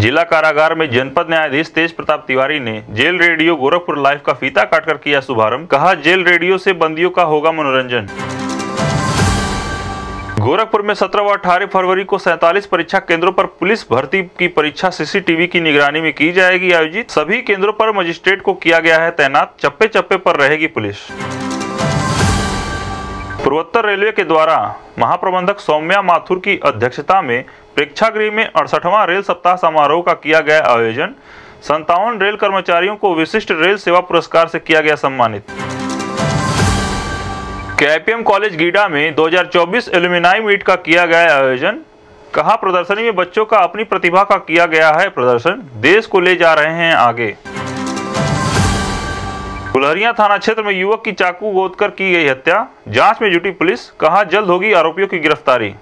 जिला कारागार में जनपद न्यायाधीश तेज प्रताप तिवारी ने जेल रेडियो गोरखपुर लाइव का फीता काटकर किया शुभारंभ। कहा, जेल रेडियो से बंदियों का होगा मनोरंजन। गोरखपुर में 17 व 18 फरवरी को 47 परीक्षा केंद्रों पर पुलिस भर्ती की परीक्षा सीसीटीवी की निगरानी में की जाएगी आयोजित। सभी केंद्रों पर मजिस्ट्रेट को किया गया है तैनात। चप्पे चप्पे पर रहेगी पुलिस। पूर्वोत्तर रेलवे के द्वारा महाप्रबंधक सौम्या माथुर की अध्यक्षता में प्रेक्षागृह में अड़सठवां रेल सप्ताह समारोह का किया गया आयोजन। संतावन रेल कर्मचारियों को विशिष्ट रेल सेवा पुरस्कार से किया गया सम्मानित। केआईपीएम कॉलेज गीडा में 2024 एल्यूमिनाई मीट का किया गया आयोजन। कहा, प्रदर्शनी में बच्चों का अपनी प्रतिभा का किया गया है प्रदर्शन। देश को ले जा रहे हैं आगे। कुलहरिया थाना क्षेत्र में युवक की चाकू गोदकर की गई हत्या। जाँच में जुटी पुलिस, कहा जल्द होगी आरोपियों की गिरफ्तारी?